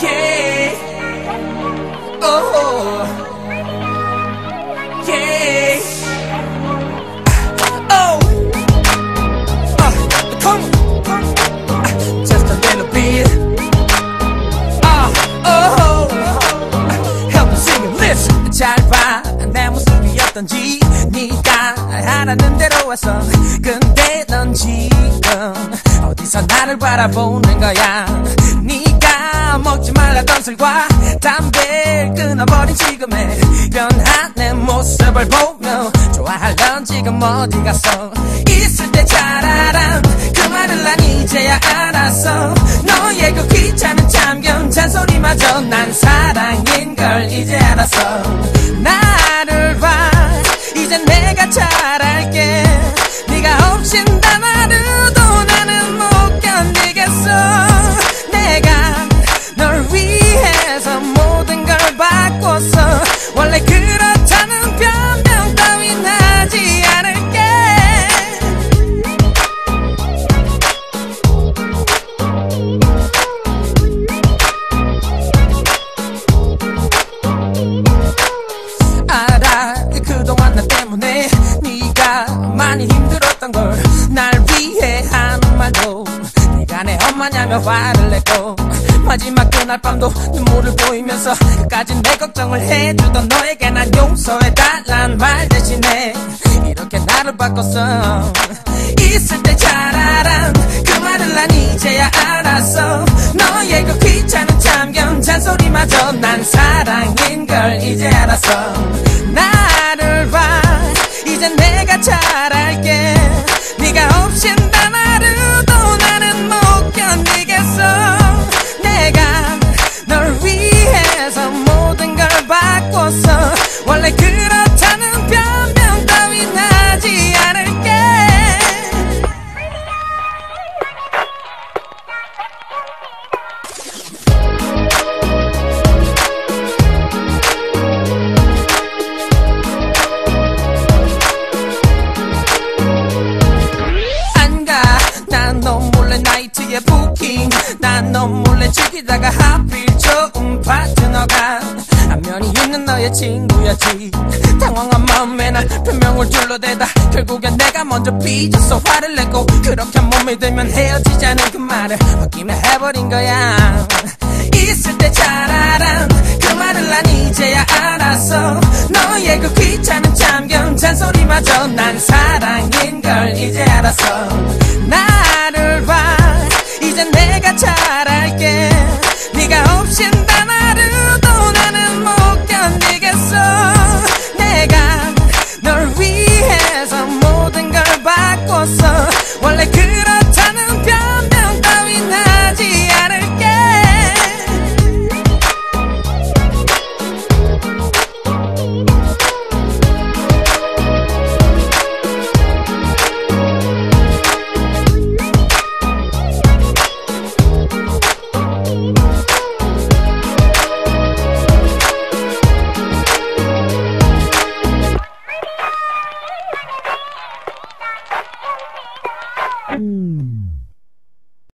Yeah. Oh. Yeah. Oh. Uh, come on. Uh, just a little bit. Uh, oh. Help me sing it. Listen. 잘 봐. 내 모습이 어떤지. 네가 하라는 대로 해서. 근데 넌 지금 어디서 나를 바라보는 거야. 네가 먹지 말랐던 술과 담배 끊어버린 지금의 변한 내 모습을 보며 좋아할넌 지금 어디 갔어? 있을 때 잘 알아 그 말을 난 이제야 알았어. 너의 그 귀찮은 참견 잔소리마저 난 사랑 많이 힘들었던 걸 날 위해 하는 말도 네가 내 엄마냐며 화를 냈고 마지막 그날 밤도 눈물을 보이면서 끝까지 내 걱정을 해주던 너에게 난 용서해달란 말 대신에 이렇게 나를 바꿨어. 있을 때 잘 알아 그 말을 난 이제야 알았어. 너의 그 귀찮은 참견 잔소리마저 난 사랑인 걸 이제 알았어 원래 그렇다는 변명 따윈 하지 않을게. 안가. 난너 몰래 나이트에 부킹. 난너 몰래 즐기다가 하필 너의 친구였지. 당황한 마음에 난 변명을 둘러대다. 결국엔 내가 먼저 삐졌어 화를 내고 그렇게 몸이 들면 헤어지자는 그 말을 홧김에 해버린 거야. 있을 때 잘 알아 그 말을 난 이제야 알았어. 너의 그 귀찮은 참견 잔소리마저 난 사랑인 걸 이제 알았어. 나를 봐. 이제 내가 잘할게. 네가 없인 다